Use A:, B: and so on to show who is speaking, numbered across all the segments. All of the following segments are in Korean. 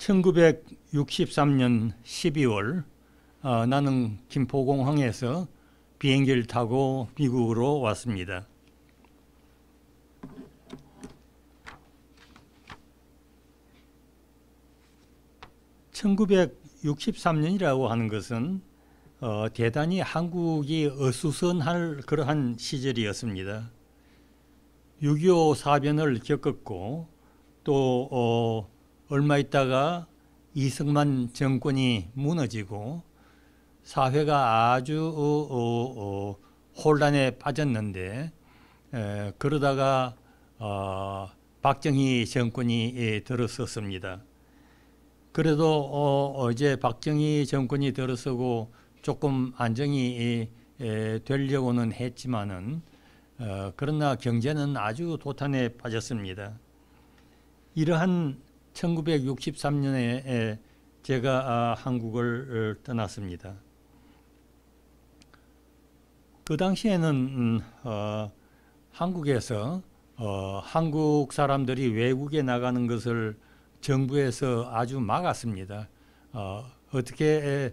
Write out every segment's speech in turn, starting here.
A: 1963년 12월 어, 나는 김포공항에서 비행기를 타고 미국으로 왔습니다. (1963년이라고) 하는 것은 어, 대단히 한국이 어수선할 그러한 시절이었습니다. 6.25 사변을 겪었고 또 어, 얼마 있다가 이승만 정권이 무너지고 사회가 아주 어, 어, 어 혼란에 빠졌는데 에, 그러다가 어, 박정희 정권이 예, 들어섰습니다. 그래도 어, 제 박정희 정권이 들어서고 조금 안정이 에, 되려고는 했지만은 어, 그러나 경제는 아주 도탄에 빠졌습니다. 이러한 1963년에 제가 아, 한국을 어, 떠났습니다. 그 당시에는 음, 어, 한국에서 어, 한국 사람들이 외국에 나가는 것을 정부에서 아주 막았습니다. 어, 떻게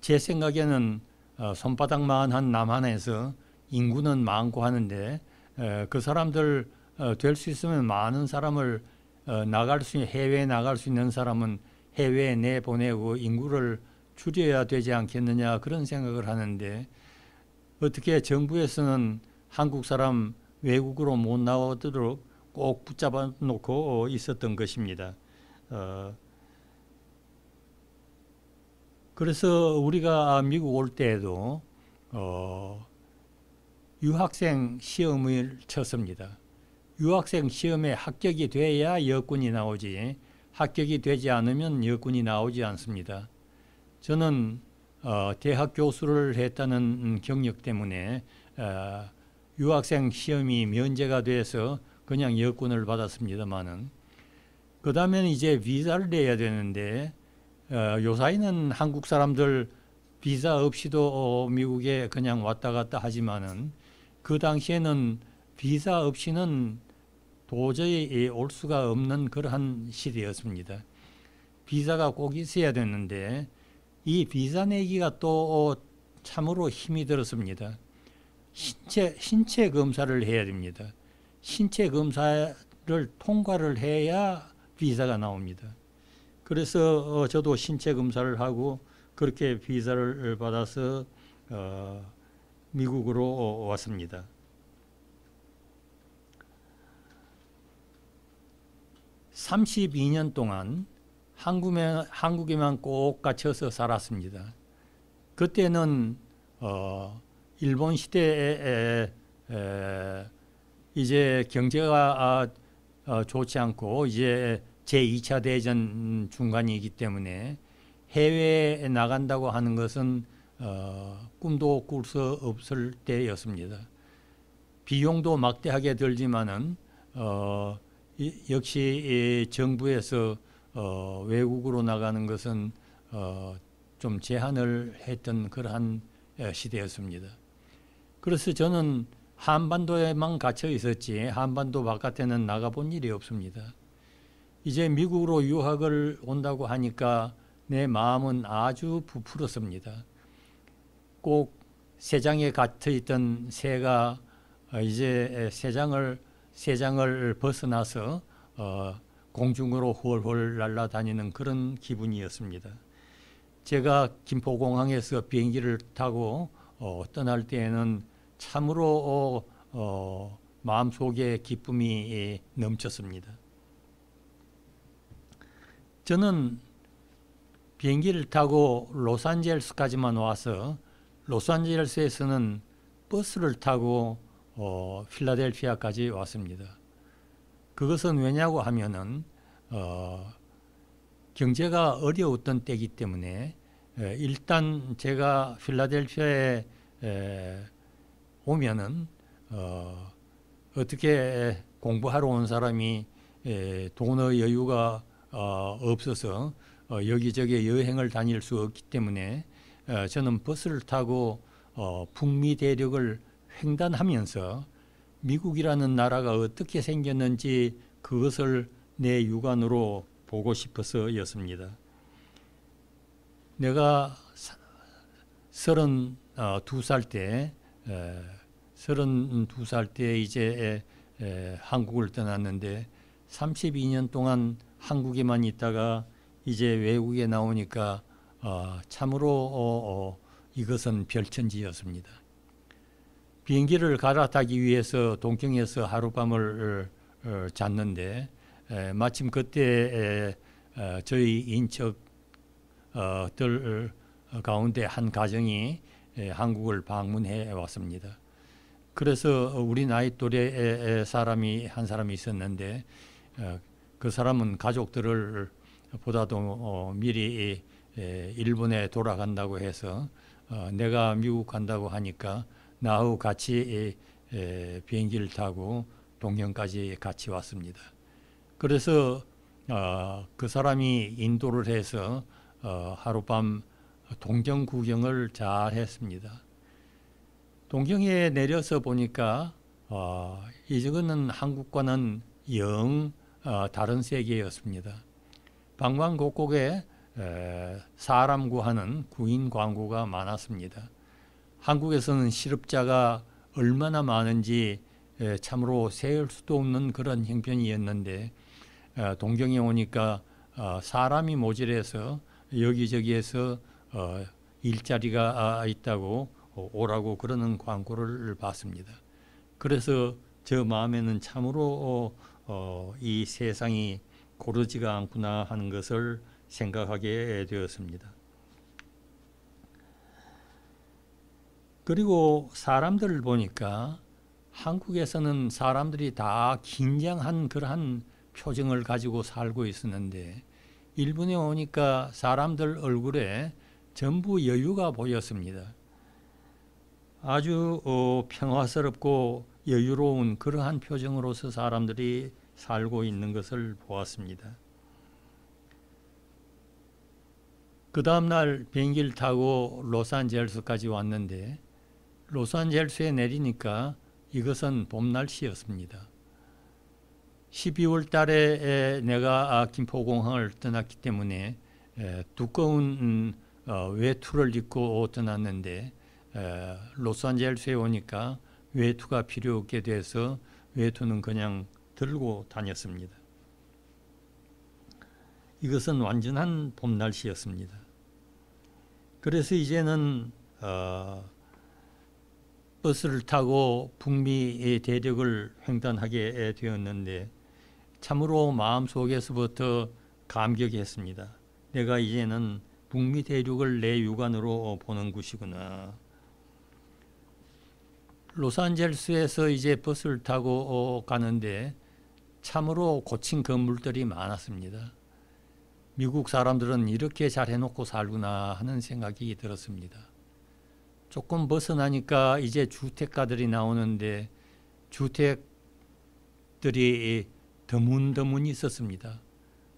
A: 제 생각에는 어, 손바닥만한 남한에서 인구는 많고 하는데 에, 그 사람들 어, 될 수 있으면 많은 사람을 어, 나갈 수 해외에 나갈 수 있는 사람은 해외에 내보내고 인구를 줄여야 되지 않겠느냐 그런 생각을 하는데 어떻게 정부에서는 한국 사람 외국으로 못 나오도록 꼭 붙잡아 놓고 있었던 것입니다. 어, 그래서 우리가 미국 올 때에도 어, 유학생 시험을 쳤습니다. 유학생 시험에 합격이 돼야 여권이 나오지 합격이 되지 않으면 여권이 나오지 않습니다. 저는 어, 대학 교수를 했다는 경력 때문에 어, 유학생 시험이 면제가 돼서 그냥 여권을 받았습니다만은 그 다음에는 이제 비자를 내야 되는데 어, 요사이는 한국 사람들 비자 없이도 어, 미국에 그냥 왔다 갔다 하지만은 그 당시에는 비자 없이는 도저히 올 수가 없는 그러한 시대였습니다. 비자가 꼭 있어야 됐는데 이 비자 내기가 또 참으로 힘이 들었습니다. 신체 신체 검사를 해야 됩니다. 신체 검사를 통과를 해야 비자가 나옵니다. 그래서 어, 저도 신체 검사를 하고 그렇게 비자를 받아서 어, 미국으로 왔습니다. 32년 동안 한국에, 한국에만 꼭 갇혀서 살았습니다. 그때는 어, 일본 시대에 에, 에, 이제 경제가 아, 어, 좋지 않고 이제 제2차 대전 중간이기 때문에 해외에 나간다고 하는 것은 어, 꿈도 꿀 수 없을 때였습니다. 비용도 막대하게 들지만은 어, 이, 역시 정부에서 어, 외국으로 나가는 것은 어, 좀 제한을 했던 그러한 시대였습니다. 그래서 저는 한반도에만 갇혀 있었지 한반도 바깥에는 나가본 일이 없습니다. 이제 미국으로 유학을 온다고 하니까 내 마음은 아주 부풀었습니다. 꼭 세장에 갇혀 있던 새가 어, 이제 세장을 세장을 벗어나서 어, 공중으로 훨훨 날아다니는 그런 기분이었습니다. 제가 김포공항에서 비행기를 타고 어, 떠날 때에는 참으로 어, 어, 마음속에 기쁨이 넘쳤습니다. 저는 비행기를 타고 로스앤젤스까지만 와서 로스앤젤스에서는 버스를 타고 어, 필라델피아까지 왔습니다. 그것은 왜냐고 하면은 어, 경제가 어려웠던 때이기 때문에 에, 일단 제가 필라델피아에 에, 오면은 어, 어떻게 공부하러 온 사람이 에, 돈의 여유가 어, 없어서 어, 여기저기 여행을 다닐 수 없기 때문에 어, 저는 버스를 타고 어, 북미 대륙을 횡단하면서 미국이라는 나라가 어떻게 생겼는지 그것을 내 육안으로 보고 싶어서였습니다. 내가 서른 두살 때, 서른 두살때 이제 한국을 떠났는데 32년 동안 한국에만 있다가 이제 외국에 나오니까 어, 참으로 어, 어, 이것은 별천지였습니다. 비행기를 갈아타기 위해서 동경에서 하룻밤을 어, 잤는데 에, 마침 그때 에, 에, 저희 인척들 어, 가운데 한 가정이 에, 한국을 방문해 왔습니다. 그래서 우리 나이 또래 사람이 한 사람이 있었는데 어, 그 사람은 가족들을 보다도 어, 미리 일본에 돌아간다고 해서 어, 내가 미국 간다고 하니까 나하고 같이 비행기를 타고 동경까지 같이 왔습니다. 그래서 그 사람이 인도를 해서 하룻밤 동경 구경을 잘 했습니다. 동경에 내려서 보니까 어, 이거는 한국과는 영 어, 다른 세계였습니다. 방방곡곡에 에, 사람 구하는 구인 광고가 많았습니다. 한국에서는 실업자가 얼마나 많은지 에, 참으로 세울 수도 없는 그런 형편이었는데 에, 동경에 오니까 어, 사람이 모자라서 여기저기에서 어, 일자리가 아, 있다고 오라고 그러는 광고를 봤습니다. 그래서 저 마음에는 참으로 어, 이 세상이 고르지가 않구나 하는 것을 생각하게 되었습니다. 그리고 사람들을 보니까 한국에서는 사람들이 다 긴장한 그러한 표정을 가지고 살고 있었는데 일본에 오니까 사람들 얼굴에 전부 여유가 보였습니다. 아주 어, 평화스럽고 여유로운 그러한 표정으로서 사람들이 살고 있는 것을 보았습니다. 그 다음날 비행기를 타고 로산젤스까지 왔는데 로산젤스에 내리니까 이것은 봄 날씨였습니다. 12월 달에 내가 김포공항을 떠났기 때문에 두꺼운 어, 외투를 입고 떠났는데 로스앤젤스에 오니까 외투가 필요 없게 돼서 외투는 그냥 들고 다녔습니다. 이것은 완전한 봄 날씨였습니다. 그래서 이제는 어, 버스를 타고 북미 대륙을 횡단하게 되었는데 참으로 마음속에서부터 감격했습니다. 내가 이제는 북미 대륙을 내 육안으로 보는 곳이구나. 로스앤젤스에서 이제 버스를 타고 어, 가는데 참으로 고층 건물들이 많았습니다. 미국 사람들은 이렇게 잘 해놓고 살구나 하는 생각이 들었습니다. 조금 벗어나니까 이제 주택가들이 나오는데 주택들이 드문드문 있었습니다.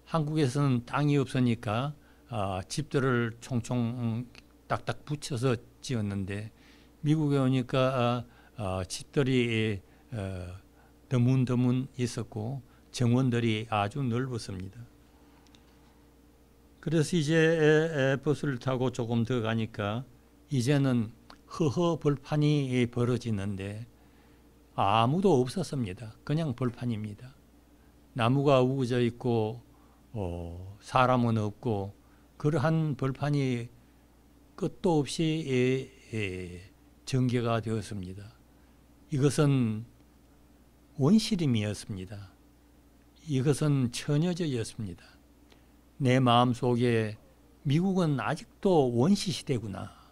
A: 한국에서는 땅이 없으니까 아, 집들을 총총 딱딱 붙여서 지었는데 미국에 오니까 아, 어, 집들이 어, 드문드문 있었고 정원들이 아주 넓었습니다. 그래서 이제 버스를 타고 조금 더 가니까 이제는 허허 벌판이 벌어지는데 아무도 없었습니다. 그냥 벌판입니다. 나무가 우거져 있고 어, 사람은 없고 그러한 벌판이 끝도 없이 에, 에, 전개가 되었습니다. 이것은 원시림이었습니다. 이것은 처녀저였습니다. 내 마음 속에 미국은 아직도 원시 시대구나.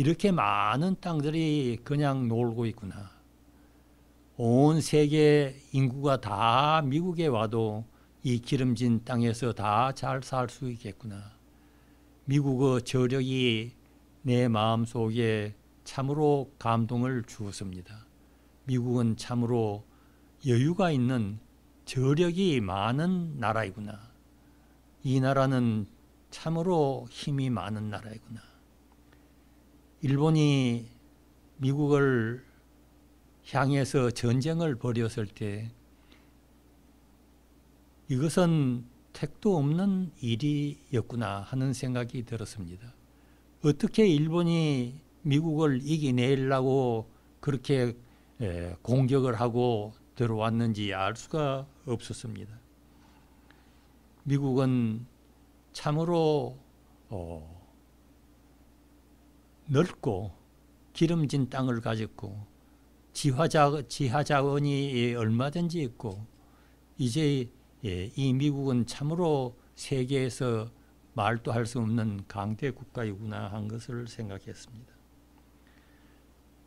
A: 이렇게 많은 땅들이 그냥 놀고 있구나. 온 세계 인구가 다 미국에 와도 이 기름진 땅에서 다 잘 살 수 있겠구나. 미국의 저력이 내 마음 속에 참으로 감동을 주었습니다. 미국은 참으로 여유가 있는 저력이 많은 나라이구나. 이 나라는 참으로 힘이 많은 나라이구나. 일본이 미국을 향해서 전쟁을 벌였을 때 이것은 택도 없는 일이었구나 하는 생각이 들었습니다. 어떻게 일본이 미국을 이겨내려고 그렇게 공격을 하고 들어왔는지 알 수가 없었습니다. 미국은 참으로 어, 넓고 기름진 땅을 가졌고 지하자, 지하자원이 얼마든지 있고 이제 예, 이 미국은 참으로 세계에서 말도 할 수 없는 강대 국가이구나 한 것을 생각했습니다.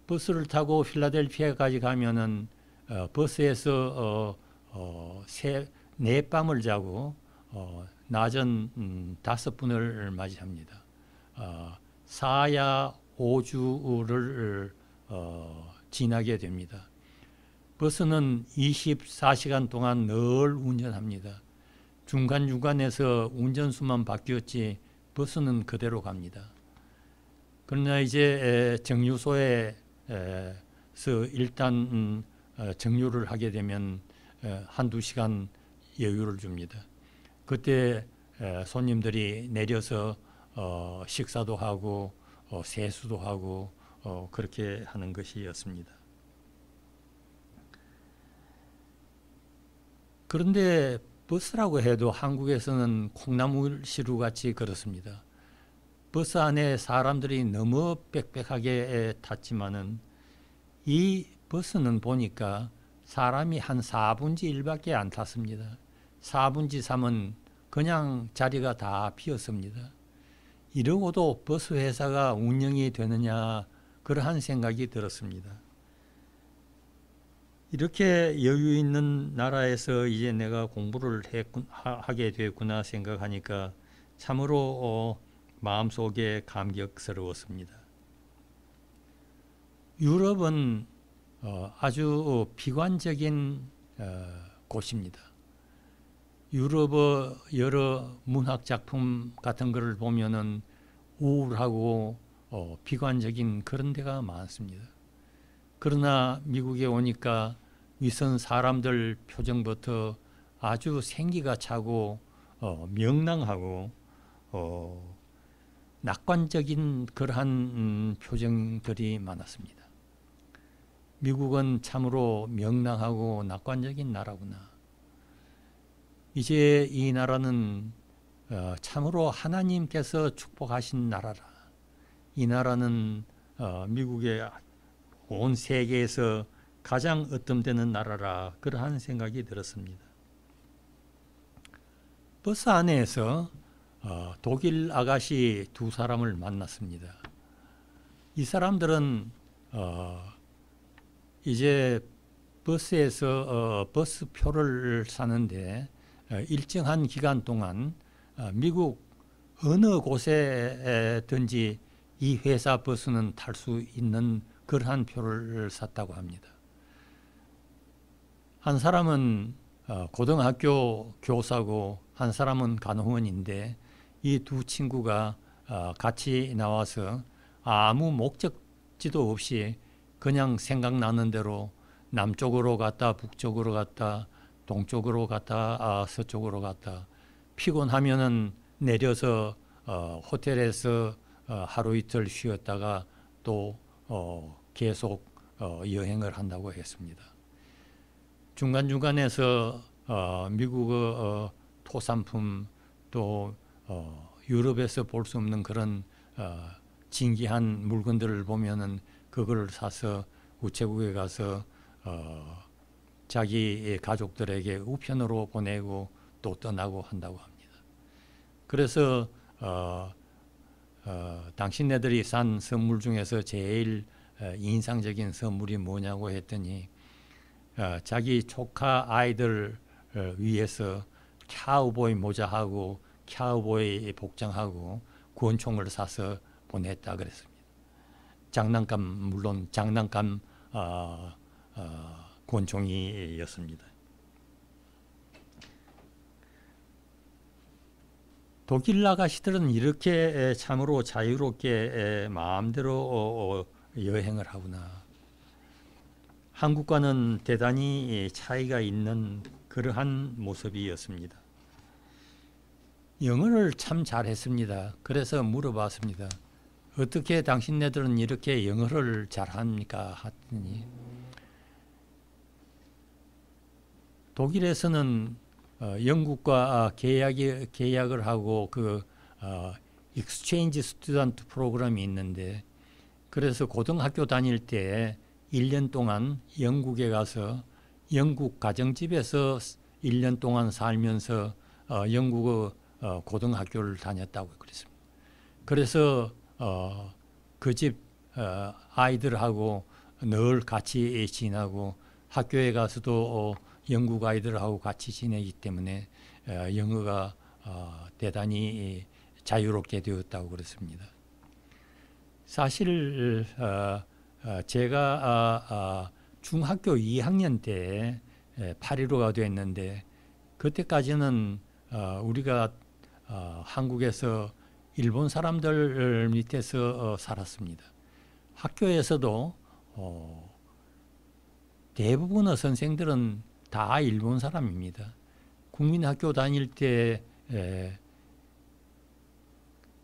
A: 버스를 타고 필라델피아까지 가면은 어, 버스에서 어, 어, 세, 네 밤을 자고 어, 낮은 음, 다섯 분을 맞이합니다. 어, 사야 오주를 어, 지나게 됩니다. 버스는 24시간 동안 늘 운전합니다. 중간중간에서 운전수만 바뀌었지 버스는 그대로 갑니다. 그러나 이제 정류소에서 일단 음, 어, 정류를 하게 되면 한두 시간 여유를 줍니다. 그때 손님들이 내려서 어, 식사도 하고 어, 세수도 하고 그렇게 하는 것이었습니다. 그런데 버스라고 해도 한국에서는 콩나물 시루 같이 그렇습니다. 버스 안에 사람들이 너무 빽빽하게 탔지만은 이 버스는 보니까 사람이 한 4분지 1밖에 안 탔습니다. 4분지 3은 그냥 자리가 다 비었습니다. 이러고도 버스 회사가 운영이 되느냐 그러한 생각이 들었습니다. 이렇게 여유 있는 나라에서 이제 내가 공부를 했군, 하게 되었구나 생각하니까 참으로 어, 마음속에 감격스러웠습니다. 유럽은 어, 아주 비관적인 어, 곳입니다. 유럽의 여러 문학 작품 같은 것을 보면은 우울하고 어, 비관적인 그런 데가 많습니다. 그러나 미국에 오니까 위선 사람들 표정부터 아주 생기가 차고 어, 명랑하고 어, 낙관적인 그러한 음, 표정들이 많았습니다. 미국은 참으로 명랑하고 낙관적인 나라구나. 이제 이 나라는 어, 참으로 하나님께서 축복하신 나라라. 이 나라는 어, 미국의 온 세계에서 가장 어뜸되는 나라라 그러한 생각이 들었습니다. 버스 안에서 어, 독일 아가씨 두 사람을 만났습니다. 이 사람들은 어, 이제 버스에서 어, 버스 표를 사는데 어, 일정한 기간 동안 어, 미국 어느 곳에든지 이 회사 버스는 탈 수 있는 그러한 표를 샀다고 합니다. 한 사람은 어, 고등학교 교사고 한 사람은 간호원인데 이 두 친구가 어, 같이 나와서 아무 목적지도 없이 그냥 생각나는 대로 남쪽으로 갔다 북쪽으로 갔다 동쪽으로 갔다 아, 서쪽으로 갔다 피곤하면은 내려서 어, 호텔에서 어, 하루 이틀 쉬었다가 또 어, 계속 어, 여행을 한다고 했습니다. 중간 중간에서 어, 미국의 어, 토산품 또 어, 유럽에서 볼 수 없는 그런 어, 진기한 물건들을 보면은 그거를 사서 우체국에 가서 어, 자기 가족들에게 우편으로 보내고 또 떠나고 한다고 합니다. 그래서 어, 어, 당신네들이 산 선물 중에서 제일 어, 인상적인 선물이 뭐냐고 했더니 어, 자기 조카 아이들 위해서 캬우보이 모자하고 캬우보이 복장하고 권총을 사서 보냈다 그랬습니다. 장난감 물론 장난감 어, 어, 권총이었습니다. 독일 나가시들은 이렇게 참으로 자유롭게 마음대로 여행을 하구나. 한국과는 대단히 차이가 있는 그러한 모습이었습니다. 영어를 참 잘했습니다. 그래서 물어봤습니다. 어떻게 당신네들은 이렇게 영어를 잘합니까? 하더니 독일에서는 어, 영국과 계약이, 계약을 하고 그 어, exchange student 프로그램이 있는데 그래서 고등학교 다닐 때 1년 동안 영국에 가서 영국 가정집에서 1년 동안 살면서 어, 영국의 어, 고등학교를 다녔다고 그랬습니다. 그래서 어, 그집 어, 아이들하고 늘 같이 지나고 학교에 가서도 어, 영국 아이들하고 같이 지내기 때문에 어, 영어가 어, 대단히 자유롭게 되었다고 그랬습니다. 사실 어, 어, 제가 아, 아, 중학교 2학년 때 8.15가 됐는데 그때까지는 어, 우리가 어, 한국에서 일본 사람들 밑에서 어, 살았습니다. 학교에서도 어, 대부분의 선생들은 다 일본 사람입니다. 국민학교 다닐 때 에,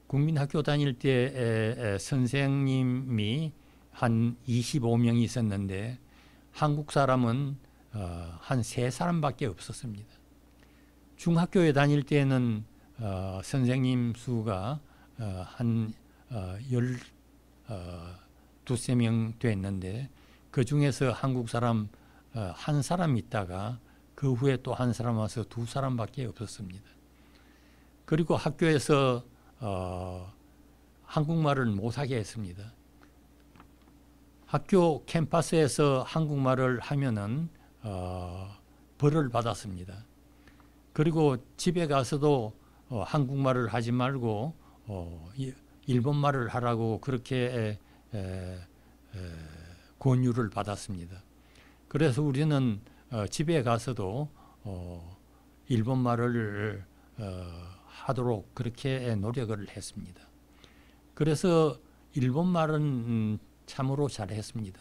A: 국민학교 다닐 때 에, 에, 선생님이 한 25명 있었는데 한국 사람은 어, 한세 사람밖에 없었습니다. 중학교에 다닐 때는 어, 선생님 수가 어, 한 어, 열, 어, 두세 명 됐는데 그 중에서 한국 사람 어, 한 사람 있다가 그 후에 또 한 사람 와서 두 사람밖에 없었습니다. 그리고 학교에서 어, 한국말을 못하게 했습니다. 학교 캠퍼스에서 한국말을 하면은 어, 벌을 받았습니다. 그리고 집에 가서도 어, 한국말을 하지 말고 어, 일본말을 하라고 그렇게 에, 에, 에, 권유를 받았습니다. 그래서 우리는 어, 집에 가서도 어, 일본말을 어, 하도록 그렇게 노력을 했습니다. 그래서 일본말은 음, 참으로 잘했습니다.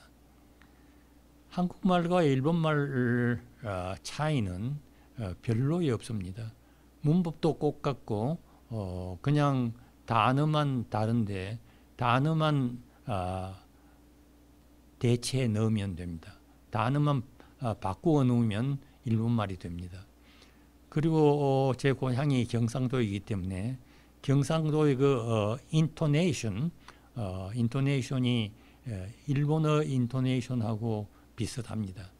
A: 한국말과 일본말 어, 차이는 어, 별로 없습니다. 문법도 똑같고 어, 그냥 단어만 다른데 단어만 대체해 넣으면 됩니다. 단어만 바꾸어 놓으면 일본말이 됩니다. 그리고 제 고향이 경상도이기 때문에 경상도의 그 어, 인토네이션, 어, 인토네이션이 일본어 인토네이션하고 비슷합니다.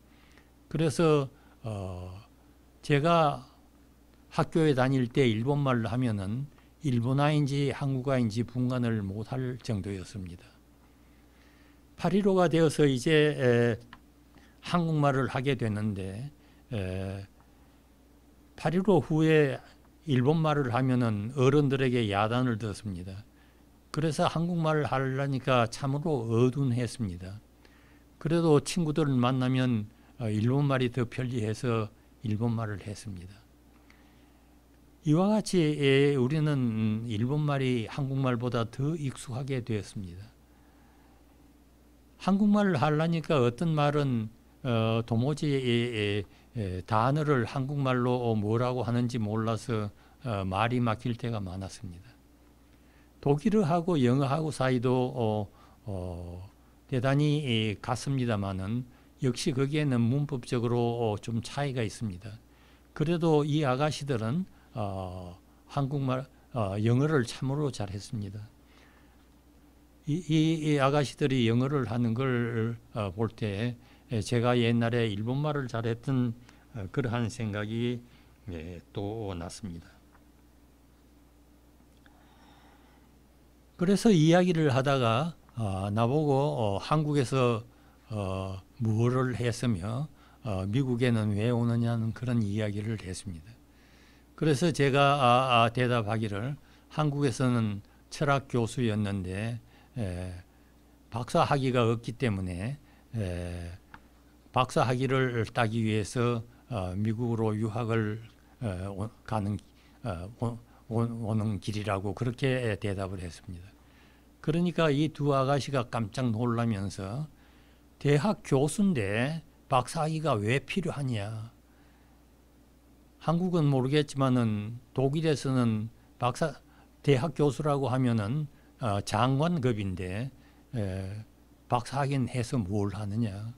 A: 그래서 어, 제가 학교에 다닐 때 일본말을 하면은 일본어인지 한국어인지 분간을 못할 정도였습니다. 8.15가 되어서 이제 에, 한국말을 하게 되는데 8.15 후에 일본말을 하면은 어른들에게 야단을 듣습니다. 그래서 한국말을 하려니까 참으로 어둔했습니다. 그래도 친구들을 만나면 어, 일본말이 더 편리해서 일본말을 했습니다. 이와 같이 우리는 일본말이 한국말보다 더 익숙하게 되었습니다. 한국말을 하려니까 어떤 말은 어, 도무지 단어를 한국말로 뭐라고 하는지 몰라서 어, 말이 막힐 때가 많았습니다. 독일어하고 영어하고 사이도 어, 어, 대단히 같습니다만은 역시 거기에는 문법적으로 어, 좀 차이가 있습니다. 그래도 이 아가씨들은 어, 한국말, 어, 영어를 참으로 잘했습니다. 이, 이, 이, 아가씨들이 영어를 하는 걸 볼때 어, 제가 옛날에 일본말을 잘했던 어, 그러한 생각이 예, 또 났습니다. 그래서 이야기를 하다가 어, 나보고 어, 한국에서 어, 무엇을 했으며 어, 미국에는 왜 오느냐는 그런 이야기를 했습니다. 그래서 제가 아, 아, 대답하기를 한국에서는 철학 교수였는데 에, 박사 학위가 없기 때문에 에, 박사 학위를 따기 위해서 어, 미국으로 유학을 어, 가는 어, 오는 길이라고 그렇게 대답을 했습니다. 그러니까 이 두 아가씨가 깜짝 놀라면서 대학 교수인데 박사학위가 왜 필요하냐? 한국은 모르겠지만은 독일에서는 박사 대학 교수라고 하면은 어, 장관급인데 에, 박사학위는 해서 뭘 하느냐.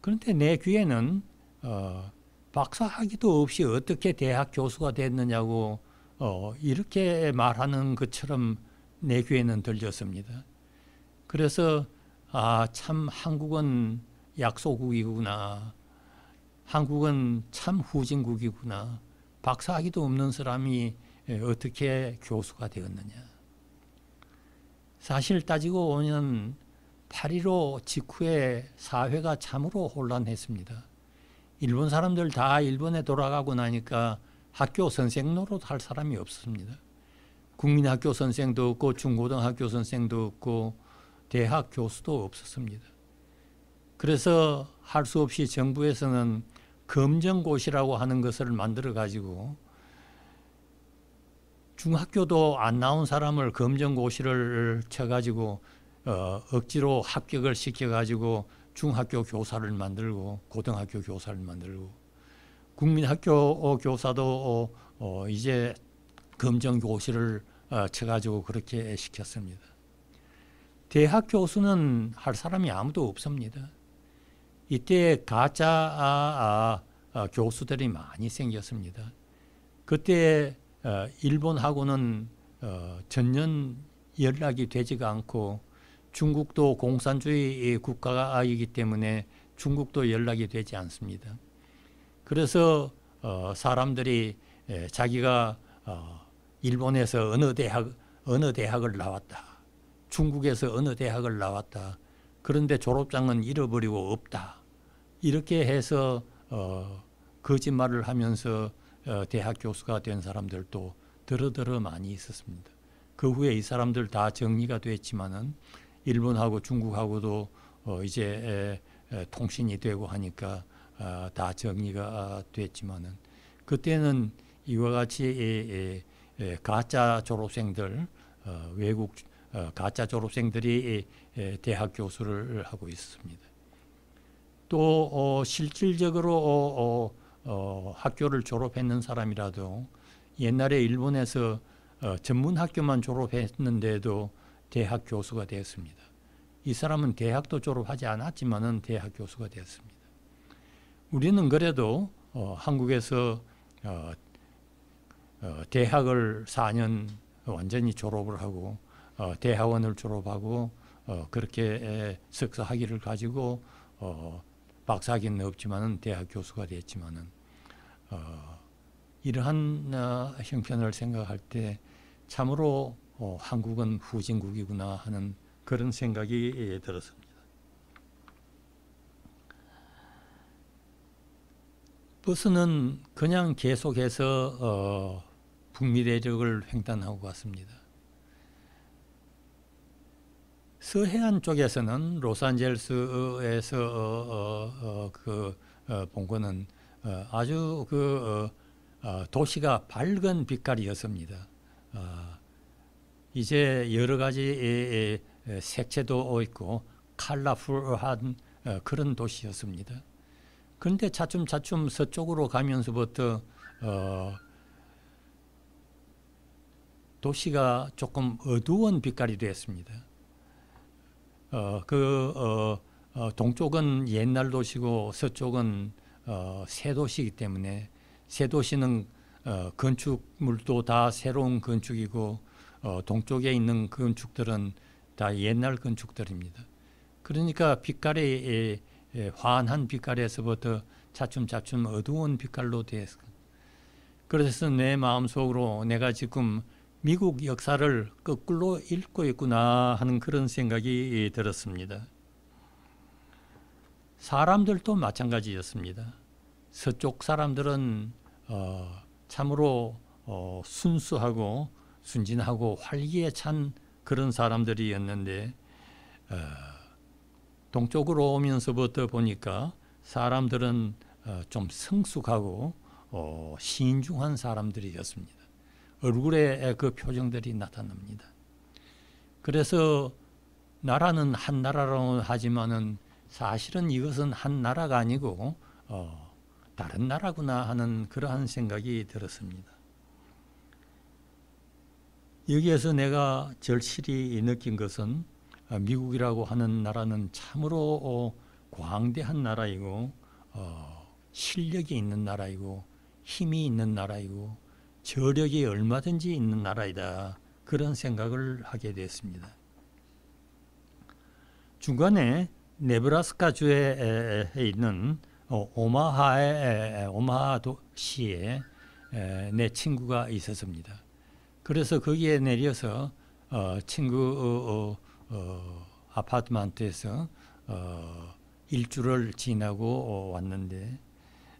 A: 그런데 내 귀에는 어, 박사 학위도 없이 어떻게 대학 교수가 됐느냐고 어, 이렇게 말하는 것처럼 내 귀에는 들렸습니다. 그래서 아 참 한국은 약소국이구나. 한국은 참 후진국이구나. 박사학위도 없는 사람이 어떻게 교수가 되었느냐. 사실 따지고 보면 8.15 직후에 사회가 참으로 혼란했습니다. 일본 사람들 다 일본에 돌아가고 나니까 학교 선생 노릇 할 사람이 없습니다. 국민학교 선생도 없고 중고등학교 선생도 없고 대학 교수도 없었습니다. 그래서 할 수 없이 정부에서는 검정고시라고 하는 것을 만들어 가지고 중학교도 안 나온 사람을 검정고시를 쳐가지고 어, 억지로 합격을 시켜가지고 중학교 교사를 만들고 고등학교 교사를 만들고 국민학교 교사도 어, 어, 이제 검정고시를 어, 쳐가지고 그렇게 시켰습니다. 대학 교수는 할 사람이 아무도 없습니다. 이때 가짜 아, 아, 교수들이 많이 생겼습니다. 그때 어, 일본하고는 어, 전년 연락이 되지가 않고 중국도 공산주의 국가이기 때문에 중국도 연락이 되지 않습니다. 그래서 어, 사람들이 자기가 일본에서 어느 대학 어느 대학을 나왔다. 중국에서 어느 대학을 나왔다. 그런데 졸업장은 잃어버리고 없다. 이렇게 해서 어, 거짓말을 하면서 어, 대학 교수가 된 사람들도 더러더러 많이 있었습니다. 그 후에 이 사람들 다 정리가 됐지만은 일본하고 중국하고도 어, 이제 에, 에, 통신이 되고 하니까 어, 다 정리가 됐지만은 그때는 이와 같이 에, 에, 가짜 졸업생들 어, 외국 어, 가짜 졸업생들이 대학 교수를 하고 있습니다. 또 어, 실질적으로 어, 어, 학교를 졸업했는 사람이라도 옛날에 일본에서 어, 전문 학교만 졸업했는데도 대학 교수가 되었습니다. 이 사람은 대학도 졸업하지 않았지만은 대학 교수가 되었습니다. 우리는 그래도 어, 한국에서 어, 어, 대학을 4년 완전히 졸업을 하고 어, 대학원을 졸업하고 어, 그렇게 석사 학위를 가지고 어, 박사 학위는 없지만은 대학 교수가 됐지만은 어, 이러한 어, 형편을 생각할 때 참으로 어, 한국은 후진국이구나 하는 그런 생각이 들었습니다. 버스는 그냥 계속해서 어, 북미 대륙을 횡단하고 갔습니다. 서해안 쪽에서는 로산젤스에서 어, 어, 어, 그 어, 본 거는 어, 아주 그 도시가 밝은 빛깔이었습니다. 어, 이제 여러 가지 색채도 있고 컬러풀한 어, 그런 도시였습니다. 그런데 차츰차츰 서쪽으로 가면서부터 어, 도시가 조금 어두운 빛깔이 되었습니다. 어, 그 어, 어, 동쪽은 옛날 도시고 서쪽은 어, 새 도시이기 때문에 새 도시는 어, 건축물도 다 새로운 건축이고 어, 동쪽에 있는 건축들은 다 옛날 건축들입니다. 그러니까 빛깔이 에, 에, 환한 빛깔에서부터 차츰차츰 어두운 빛깔로 되었어. 그래서 내 마음속으로 내가 지금 미국 역사를 거꾸로 읽고 있구나 하는 그런 생각이 들었습니다. 사람들도 마찬가지였습니다. 서쪽 사람들은 어, 참으로 어, 순수하고 순진하고 활기에 찬 그런 사람들이었는데 어, 동쪽으로 오면서부터 보니까 사람들은 어, 좀 성숙하고 어, 신중한 사람들이었습니다. 얼굴에 그 표정들이 나타납니다. 그래서 나라는 한 나라로 하지만은 사실은 이것은 한 나라가 아니고 어, 다른 나라구나 하는 그러한 생각이 들었습니다. 여기에서 내가 절실히 느낀 것은 아, 미국이라고 하는 나라는 참으로 어, 광대한 나라이고 어, 실력이 있는 나라이고 힘이 있는 나라이고 저력이 얼마든지 있는 나라이다 그런 생각을 하게 됐습니다. 중간에 네브라스카 주에 있는 어, 오마하의 오마하 도시에 내 친구가 있었습니다. 그래서 거기에 내려서 어, 친구 어, 어, 아파트먼트에서 어, 일주를 지나고 왔는데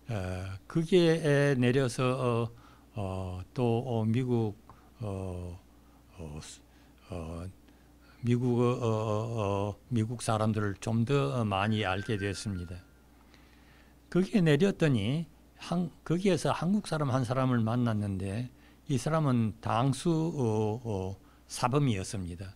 A: 어, 거기에 내려서 또 미국 미국 미국 사람들을 좀 더 많이 알게 됐습니다. 거기에 내렸더니 한, 거기에서 한국 사람 한 사람을 만났는데 이 사람은 당수 어, 어, 사범이었습니다.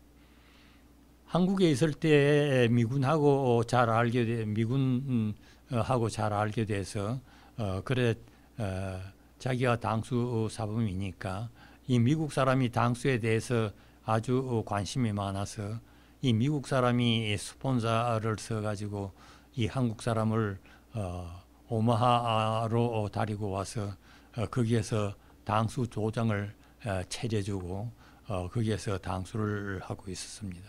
A: 한국에 있을 때 미군하고 잘 알게 돼 미군하고 잘 알게 돼서 어, 그래 어, 자기가 당수 사범이니까 이 미국 사람이 당수에 대해서 아주 관심이 많아서 이 미국 사람이 스폰서를 써가지고 이 한국 사람을 어, 오마하로 데리고 와서 어, 거기에서 당수 도장을 어, 차려주고 어, 거기에서 당수를 하고 있었습니다.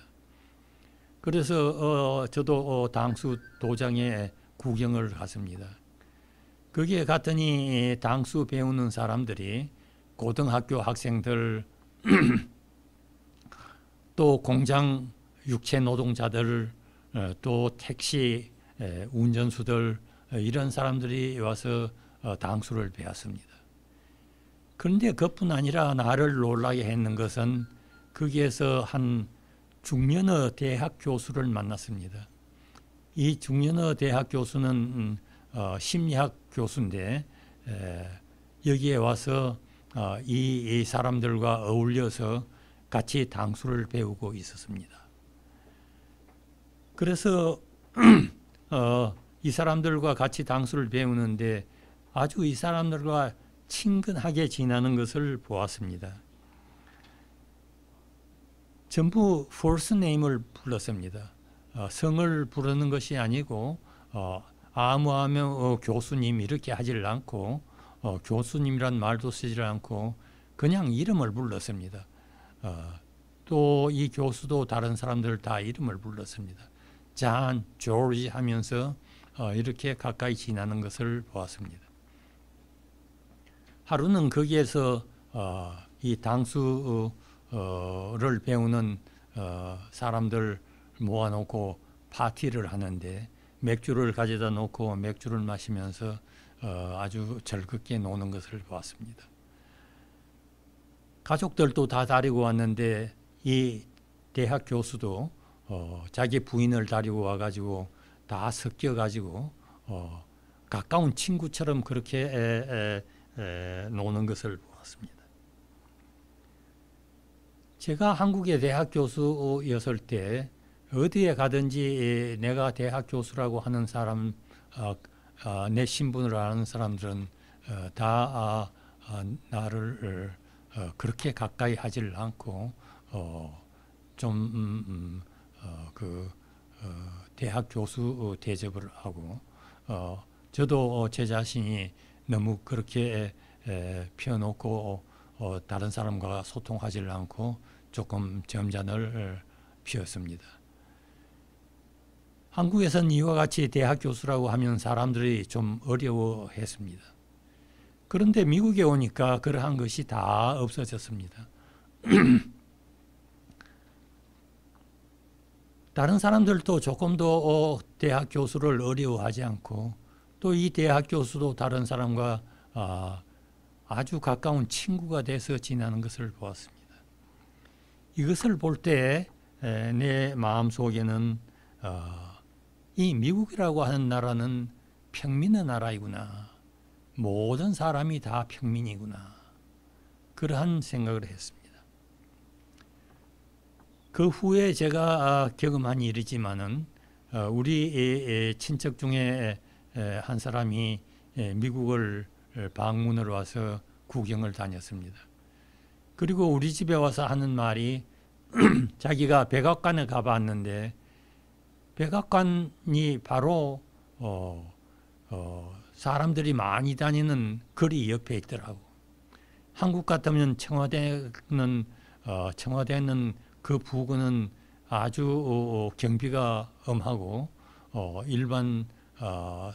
A: 그래서 어, 저도 어, 당수 도장에 구경을 갔습니다. 거기에 갔더니 당수 배우는 사람들이 고등학교 학생들 또 공장 육체 노동자들 어, 또 택시 운전수들 이런 사람들이 와서 당수를 배웠습니다. 그런데 그뿐 아니라 나를 놀라게 했는 것은 거기에서 한 중년어 대학 교수를 만났습니다. 이 중년어 대학 교수는 음, 어, 심리학 교수인데 에, 여기에 와서 어, 이, 이, 사람들과 어울려서 같이 당수를 배우고 있었습니다. 그래서 어, 이 사람들과 같이 당수를 배우는데 아주 이 사람들과 친근하게 지나는 것을 보았습니다. 전부 false name을 불렀습니다. 어, 성을 부르는 것이 아니고 어, 아무하면 어, 교수님 이렇게 하질 않고 어, 교수님이란 말도 쓰지 않고 그냥 이름을 불렀습니다. 어, 또이 교수도 다른 사람들 다 이름을 불렀습니다. 잔, 조지 하면서 어, 이렇게 가까이 지나는 것을 보았습니다. 하루는 거기에서 어, 이 당수를 배우는 어, 사람들 모아놓고 파티를 하는데 맥주를 가져다 놓고 맥주를 마시면서 어, 아주 즐겁게 노는 것을 보았습니다. 가족들도 다 데리고 왔는데 이 대학 교수도 어, 자기 부인을 데리고 와가지고 다 섞여가지고 어, 가까운 친구처럼 그렇게 에, 에, 에, 노는 것을 보았습니다. 제가 한국의 대학 교수였을 때 어디에 가든지 내가 대학 교수라고 하는 사람, 어, 어, 내 신분을 아는 사람들은 어, 다 아, 아, 나를 어, 그렇게 가까이 하지를 않고 어, 좀 음, 음, 대학 교수 대접을 하고 저도 제 자신이 너무 그렇게 에, 피워놓고 어, 다른 사람과 소통하지 않고 조금 점잔을 피웠습니다. 한국에선 이와 같이 대학 교수라고 하면 사람들이 좀 어려워했습니다. 그런데 미국에 오니까 그러한 것이 다 없어졌습니다. 다른 사람들도 조금 더 어, 대학 교수를 어려워하지 않고 또 이 대학 교수도 다른 사람과 아, 아주 가까운 친구가 돼서 지나는 것을 보았습니다. 이것을 볼 때 내 마음 속에는 어, 이 미국이라고 하는 나라는 평민의 나라이구나. 모든 사람이 다 평민이구나. 그러한 생각을 했습니다. 그 후에 제가 아, 경험한 일이지만은 어, 우리 친척 중에 한 사람이 예, 미국을 방문을 와서 구경을 다녔습니다. 그리고 우리 집에 와서 하는 말이 자기가 백악관에 가봤는데 백악관이 바로 어, 어, 사람들이 많이 다니는 거리 옆에 있더라고. 한국 같으면 청와대는 어, 청와대는 그 부근은 아주 어, 경비가 엄하고 어, 일반 어,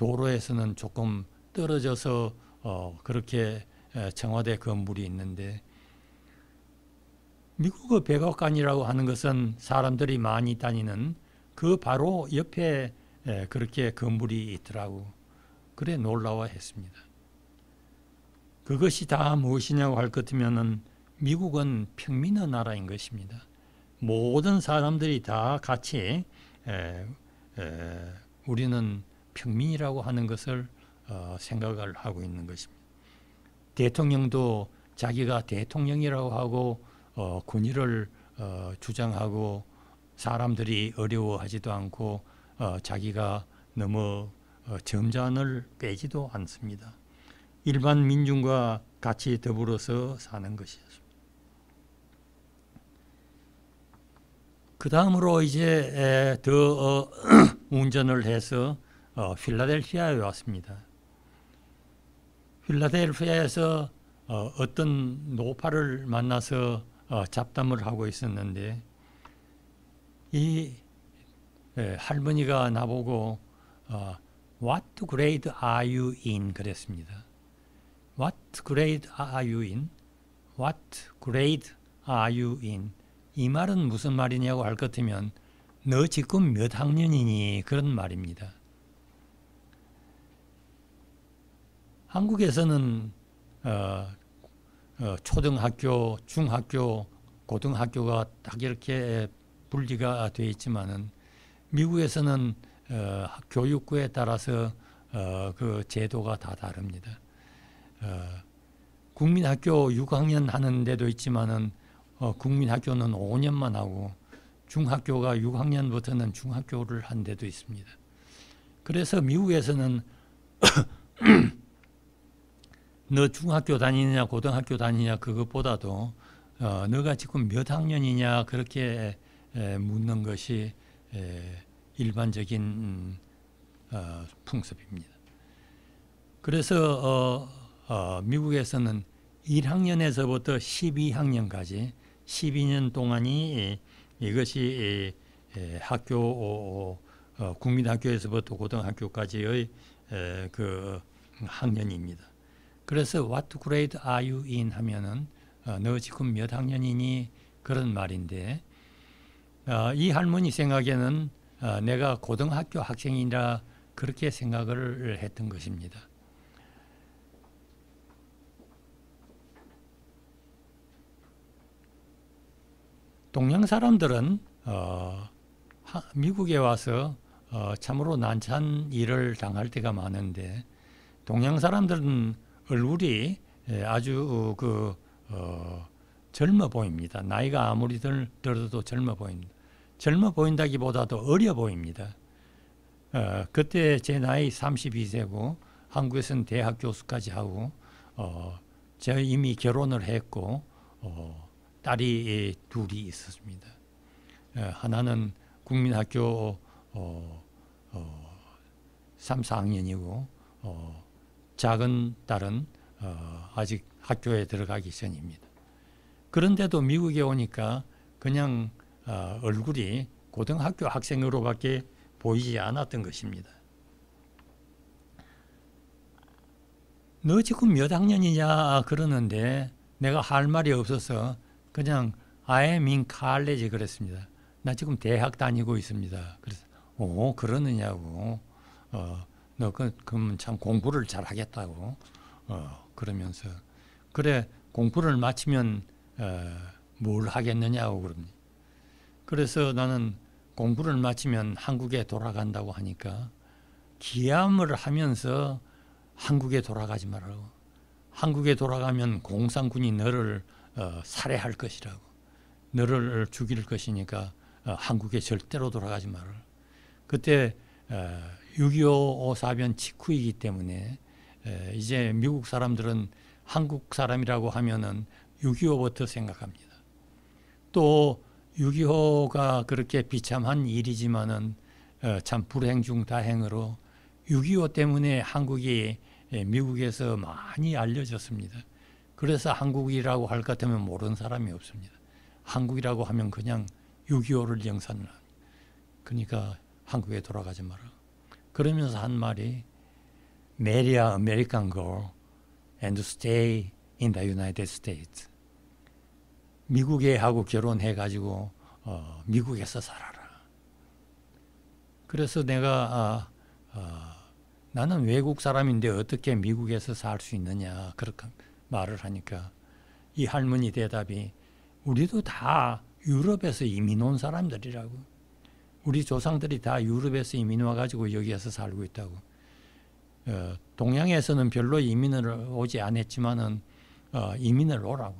A: 도로에서는 조금 떨어져서 어, 그렇게 청와대 건물이 있는데 미국의 백악관이라고 하는 것은 사람들이 많이 다니는 그 바로 옆에 그렇게 건물이 있더라고. 그래 놀라워했습니다. 그것이 다 무엇이냐고 할것 같으면은 미국은 평민의 나라인 것입니다. 모든 사람들이 다 같이 에, 에, 우리는 평민이라고 하는 것을 어, 생각을 하고 있는 것입니다. 대통령도 자기가 대통령이라고 하고 어, 권위를 어, 주장하고 사람들이 어려워하지도 않고 어, 자기가 너무 어, 점잔을 빼지도 않습니다. 일반 민중과 같이 더불어서 사는 것이었습니다. 그 다음으로 이제 더 어, 운전을 해서 어, 필라델피아에 왔습니다. 필라델피아에서 어, 어떤 노파를 만나서 어, 잡담을 하고 있었는데 이 에, 할머니가 나보고 어, What grade are you in? 그랬습니다. What grade are you in? What grade are you in? 이 말은 무슨 말이냐고 할 것 같으면 너 지금 몇 학년이니? 그런 말입니다. 한국에서는 어, 어, 초등학교, 중학교, 고등학교가 딱 이렇게 분리가 되어 있지만은 미국에서는 어, 교육부에 따라서 어, 그 제도가 다 다릅니다. 어, 국민학교 6학년 하는 데도 있지만은 어, 국민학교는 5년만 하고 중학교가 6학년부터는 중학교를 한 데도 있습니다. 그래서 미국에서는 너 중학교 다니느냐 고등학교 다니냐 그것보다도 어, 너가 지금 몇 학년이냐 그렇게 에, 묻는 것이 에, 일반적인 음, 어, 풍습입니다. 그래서 어, 어 미국에서는 1학년에서부터 12학년까지 12년 동안이 이것이 학교 어, 국민학교에서부터 고등학교까지의 그 학년입니다. 그래서 What grade are you in 하면은 어, 너 지금 몇 학년이니 그런 말인데 어, 이 할머니 생각에는 어, 내가 고등학교 학생이라 그렇게 생각을 했던 것입니다. 동양 사람들은 어, 하, 미국에 와서 어, 참으로 난처한 일을 당할 때가 많은데 동양 사람들은 얼굴이 예, 아주 그 어, 젊어 보입니다. 나이가 아무리 들, 들어도 젊어 보입니다. 젊어 보인다기보다도 어려 보입니다. 어, 그때 제 나이 32세고 한국에서는 대학 교수까지 하고 어, 제가 이미 결혼을 했고 어, 딸이 둘이 있었습니다. 어, 하나는 국민학교 어, 어, 3, 4학년이고 어, 작은 딸은 어, 아직 학교에 들어가기 전입니다. 그런데도 미국에 오니까 그냥 어, 얼굴이 고등학교 학생으로밖에 보이지 않았던 것입니다. 너 지금 몇 학년이냐 그러는데 내가 할 말이 없어서 그냥 I am in college 그랬습니다. 나 지금 대학 다니고 있습니다. 그래서 오 그러느냐고 어, 너 그, 그럼 참 공부를 잘 하겠다고 어, 그러면서 그래 공부를 마치면 어, 뭘 하겠느냐고 그럽니다. 그래서 나는 공부를 마치면 한국에 돌아간다고 하니까 기함을 하면서 한국에 돌아가지 말라고. 한국에 돌아가면 공산군이 너를 어, 살해할 것이라고. 너를 죽일 것이니까 어, 한국에 절대로 돌아가지 말라. 그때 어, 6.25 사변 직후이기 때문에 에, 이제 미국 사람들은 한국 사람이라고 하면은 6.25부터 생각합니다. 또 6.25가 그렇게 비참한 일이지만은 어, 참 불행 중 다행으로 6.25 때문에 한국이 예, 미국에서 많이 알려졌습니다. 그래서 한국이라고 할 것 같으면 모르는 사람이 없습니다. 한국이라고 하면 그냥 6.25를 영산을 합니다. 그러니까 한국에 돌아가지 마라. 그러면서 한 말이 Marry a American girl and stay in the United States. 미국에 하고 결혼해 가지고 어, 미국에서 살아라. 그래서 내가 아, 아, 나는 외국 사람인데 어떻게 미국에서 살 수 있느냐 그렇게 말을 하니까 이 할머니 대답이 우리도 다 유럽에서 이민 온 사람들이라고 우리 조상들이 다 유럽에서 이민 와가지고 여기에서 살고 있다고 어, 동양에서는 별로 이민을 오지 않았지만은 어, 이민을 오라고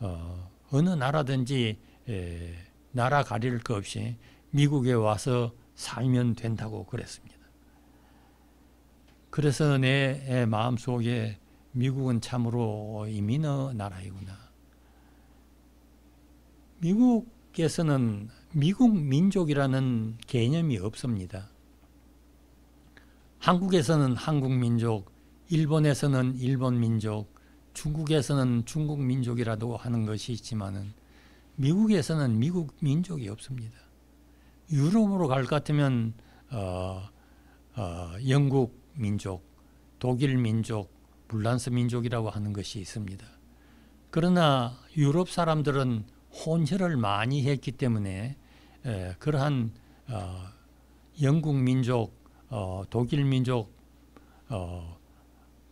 A: 어, 어느 나라든지 에, 나라 가릴 것 없이 미국에 와서 살면 된다고 그랬습니다. 그래서 내 마음 속에 미국은 참으로 이민의 나라이구나. 미국에서는 미국 민족이라는 개념이 없습니다. 한국에서는 한국 민족, 일본에서는 일본 민족, 중국에서는 중국 민족이라도 하는 것이 있지만은 미국에서는 미국 민족이 없습니다. 유럽으로 갈 것 같으면 어, 어, 영국 민족, 독일 민족, 불란스 민족이라고 하는 것이 있습니다. 그러나 유럽 사람들은 혼혈을 많이 했기 때문에 에, 그러한 어, 영국 민족, 어, 독일 민족, 어,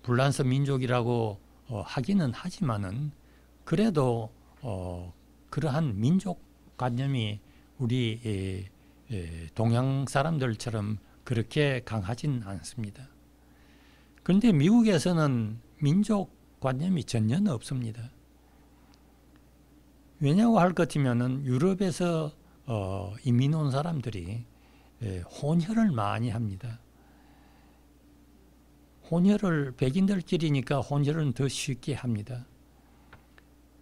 A: 불란스 민족이라고 어, 하기는 하지만은 그래도 어, 그러한 민족 관념이 우리 에, 에, 동양 사람들처럼 그렇게 강하진 않습니다. 그런데 미국에서는 민족 관념이 전혀 없습니다. 왜냐고 할것 같으면은 유럽에서 어, 이민 온 사람들이 예, 혼혈을 많이 합니다. 혼혈을 백인들끼리니까 혼혈은 더 쉽게 합니다.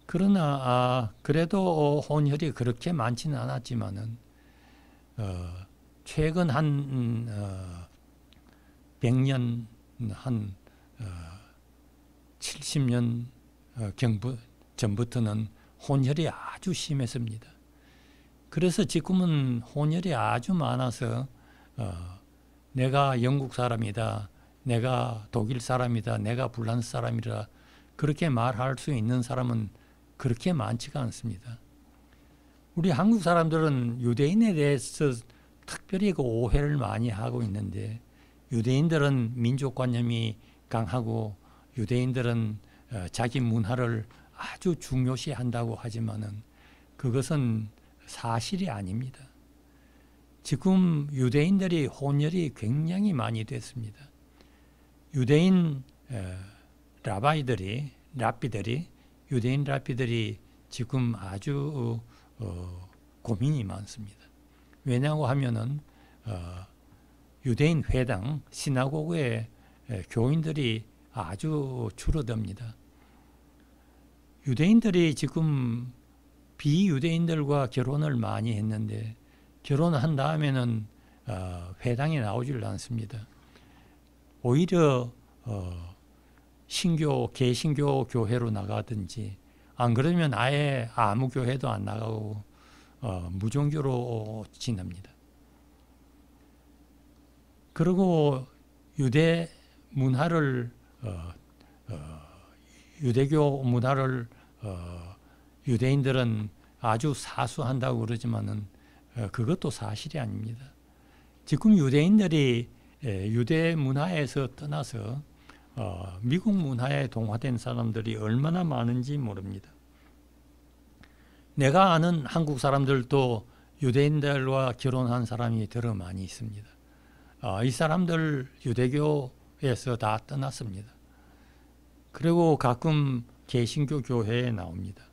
A: 그러나 아, 그래도 혼혈이 그렇게 많지는 않았지만은 어, 최근 한 음, 어, 100년 한 어, 70년 어, 경부 전부터는 혼혈이 아주 심했습니다. 그래서 지금은 혼혈이 아주 많아서 어, 내가 영국 사람이다, 내가 독일 사람이다, 내가 불란스 사람이다 그렇게 말할 수 있는 사람은 그렇게 많지가 않습니다. 우리 한국 사람들은 유대인에 대해서 특별히 그 오해를 많이 하고 있는데 유대인들은 민족관념이 강하고 유대인들은 어, 자기 문화를 아주 중요시한다고 하지만은 그것은 사실이 아닙니다. 지금 유대인들이 혼혈이 굉장히 많이 됐습니다. 유대인 어, 라바이들이 랍비들이 유대인 랍비들이 지금 아주 어, 고민이 많습니다. 왜냐고 하면은 어, 유대인 회당 시나고그의 교인들이 아주 줄어듭니다. 유대인들이 지금 비유대인들과 결혼을 많이 했는데 결혼한 다음에는 어, 회당에 나오질 않습니다. 오히려 어, 신교 개신교 교회로 나가든지 안 그러면 아예 아무 교회도 안 나가고 어, 무종교로 지냅니다. 그리고 유대 문화를 유대교 문화를 어, 유대인들은 아주 사수한다고 그러지만은 어, 그것도 사실이 아닙니다. 지금 유대인들이 에, 유대 문화에서 떠나서 어, 미국 문화에 동화된 사람들이 얼마나 많은지 모릅니다. 내가 아는 한국 사람들도 유대인들과 결혼한 사람이 더러 많이 있습니다. 어, 이 사람들 유대교에서 다 떠났습니다. 그리고 가끔 개신교 교회에 나옵니다.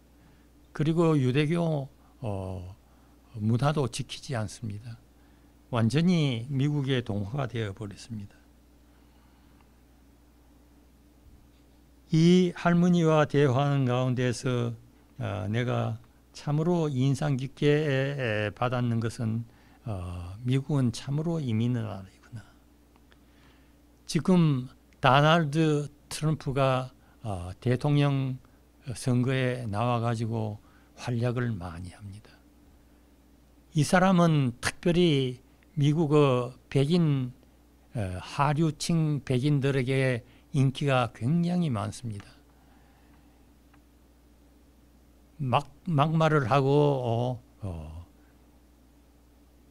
A: 그리고 유대교 어, 문화도 지키지 않습니다. 완전히 미국의 동화가 되어 버렸습니다. 이 할머니와 대화하는 가운데서 어, 내가 참으로 인상 깊게 받았는 것은 어, 미국은 참으로 이민의 나라이구나. 지금 다날드 트럼프가 어, 대통령 선거에 나와가지고 활약을 많이 합니다. 이 사람은 특별히 미국의 백인 어, 하류층 백인들에게 인기가 굉장히 많습니다. 막 막말을 하고 어, 어,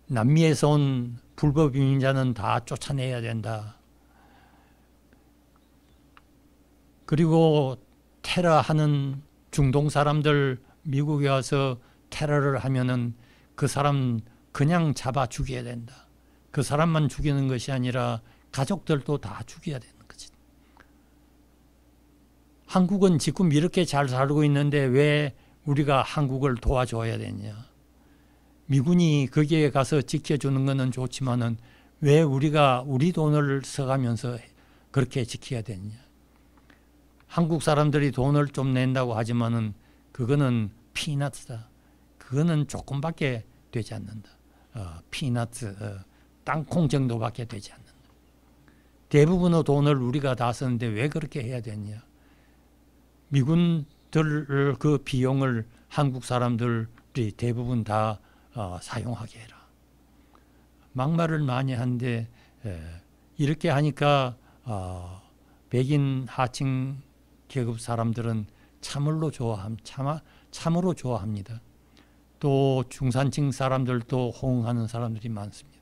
A: 남미에서 온 불법 이민자는 다 쫓아내야 된다. 그리고 테러 하는 중동 사람들 미국에 와서 테러를 하면은 그 사람 그냥 잡아 죽여야 된다. 그 사람만 죽이는 것이 아니라 가족들도 다 죽여야 되는 거지. 한국은 지금 이렇게 잘 살고 있는데 왜 우리가 한국을 도와줘야 되냐? 미군이 거기에 가서 지켜주는 것은 좋지만은 왜 우리가 우리 돈을 써가면서 그렇게 지켜야 되냐? 한국 사람들이 돈을 좀 낸다고 하지만은 그거는 피나트다. 그거는 조금밖에 되지 않는다. 어, 피나트, 어, 땅콩 정도밖에 되지 않는다. 대부분의 돈을 우리가 다 쓰는데 왜 그렇게 해야 되냐? 미군들 그 비용을 한국 사람들이 대부분 다 어, 사용하게 해라. 막말을 많이 하는데 에, 이렇게 하니까 어, 백인 하층 계급 사람들은 참을로 좋아함, 참, 참으로 좋아합니다. 또 중산층 사람들도 호응하는 사람들이 많습니다.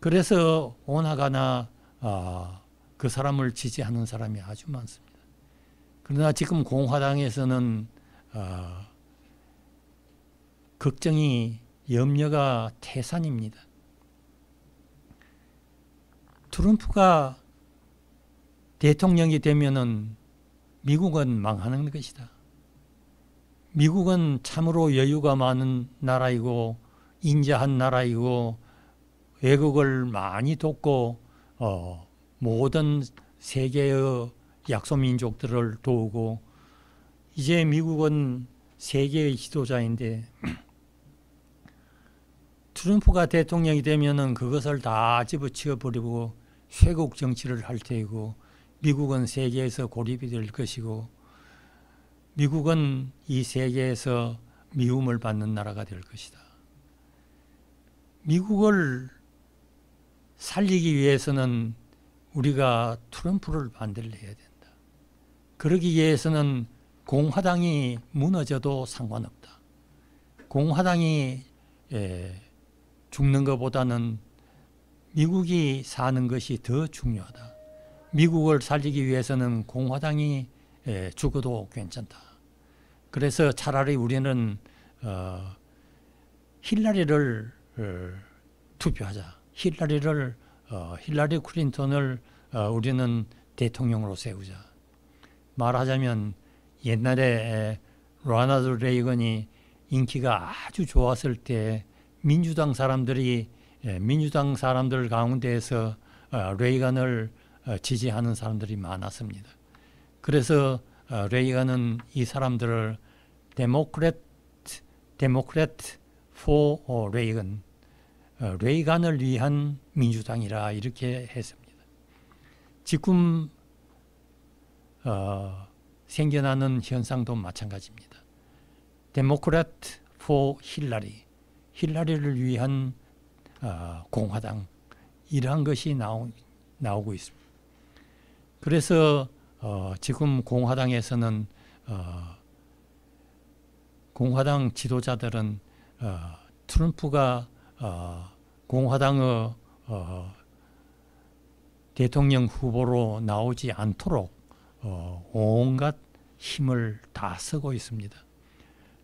A: 그래서 오나가나 어, 그 사람을 지지하는 사람이 아주 많습니다. 그러나 지금 공화당에서는 어, 걱정이 염려가 태산입니다. 트럼프가 대통령이 되면은 미국은 망하는 것이다. 미국은 참으로 여유가 많은 나라이고 인자한 나라이고 외국을 많이 돕고 어, 모든 세계의 약소민족들을 도우고 이제 미국은 세계의 지도자인데 트럼프가 대통령이 되면은 그것을 다 집어치워 버리고 쇄국 정치를 할 테이고 미국은 세계에서 고립이 될 것이고 미국은 이 세계에서 미움을 받는 나라가 될 것이다. 미국을 살리기 위해서는 우리가 트럼프를 반대를 해야 된다. 그러기 위해서는 공화당이 무너져도 상관없다. 공화당이 예, 죽는 것보다는 미국이 사는 것이 더 중요하다. 미국을 살리기 위해서는 공화당이 예, 죽어도 괜찮다. 그래서 차라리 우리는 어, 힐라리를 어, 투표하자. 힐라리를 어, 힐라리 클린턴을 어, 우리는 대통령으로 세우자. 말하자면 옛날에 로널드 레이건이 인기가 아주 좋았을 때 민주당 사람들이 예, 민주당 사람들 가운데에서 어, 레이건을 어, 지지하는 사람들이 많았습니다. 그래서 어, 레이건은 이 사람들을 Democrat Democrat for Reagan 레이건을 위한 민주당이라 이렇게 했습니다. 지금 어, 생겨나는 현상도 마찬가지입니다. 데모크렛 포 힐라리 힐라리를 위한 어, 공화당 이러한 것이 나오, 나오고 있습니다. 그래서 어, 지금 공화당에서는 어, 공화당 지도자들은 어, 트럼프가 어, 공화당의 어, 대통령 후보로 나오지 않도록 어, 온갖 힘을 다 쓰고 있습니다.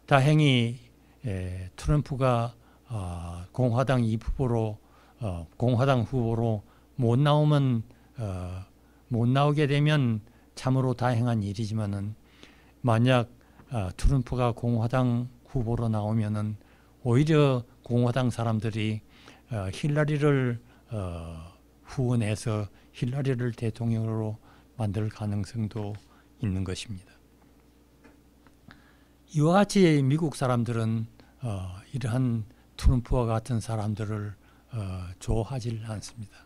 A: 다행히 에, 트럼프가 어, 공화당 이 후보로 어, 공화당 후보로 못 나오면 어, 못 나오게 되면 참으로 다행한 일이지만은 만약 어, 트럼프가 공화당 후보로 나오면은 오히려 공화당 사람들이 어, 힐라리를 어, 후원해서 힐라리를 대통령으로 만들 가능성도 있는 것입니다. 이와 같이 미국 사람들은 어, 이러한 트럼프와 같은 사람들을 어, 좋아하지 않습니다.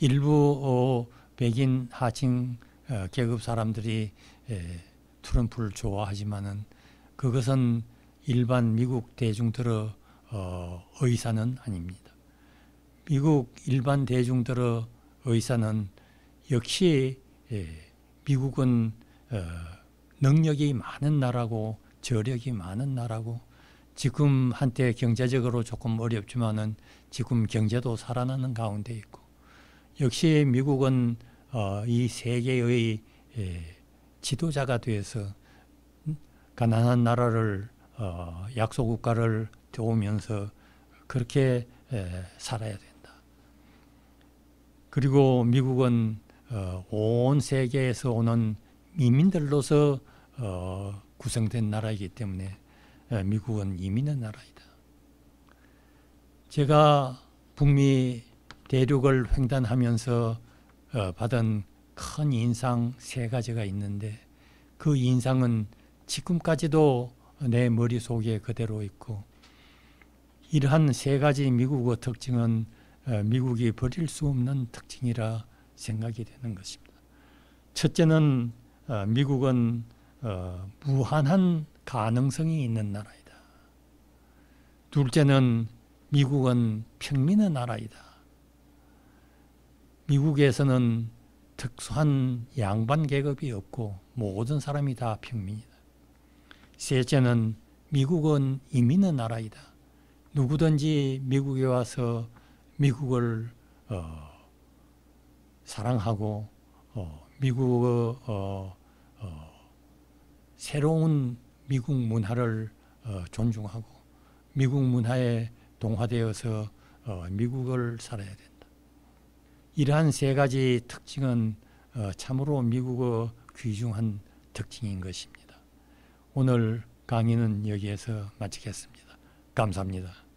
A: 일부 어, 백인 하층 어, 계급 사람들이 에, 트럼프를 좋아하지만은 그것은 일반 미국 대중들의 어, 의사는 아닙니다. 미국 일반 대중들의 의사는 역시 예, 미국은 어, 능력이 많은 나라고 저력이 많은 나라고 지금 한때 경제적으로 조금 어렵지만은 지금 경제도 살아나는 가운데 있고 역시 미국은 어, 이 세계의 예, 지도자가 되어서 가난한 나라를 어, 약소 국가를 도우면서 그렇게 에, 살아야 된다. 그리고 미국은 어, 온 세계에서 오는 이민들로서 어, 구성된 나라이기 때문에 에, 미국은 이민의 나라이다. 제가 북미 대륙을 횡단하면서 어, 받은 큰 인상 세 가지가 있는데 그 인상은 지금까지도 내 머릿속에 그대로 있고 이러한 세 가지 미국의 특징은 어, 미국이 버릴 수 없는 특징이라 생각이 되는 것입니다. 첫째는 어, 미국은 어, 무한한 가능성이 있는 나라이다. 둘째는 미국은 평민의 나라이다. 미국에서는 특수한 양반 계급이 없고 모든 사람이 다 평민이다. 셋째는 미국은 이민의 나라이다. 누구든지 미국에 와서 미국을 어, 사랑하고 어, 미국의 어, 어, 새로운 미국 문화를 어, 존중하고 미국 문화에 동화되어서 어, 미국을 살아야 된다. 이러한 세 가지 특징은 어, 참으로 미국의 귀중한 특징인 것입니다. 오늘 강의는 여기에서 마치겠습니다. 감사합니다.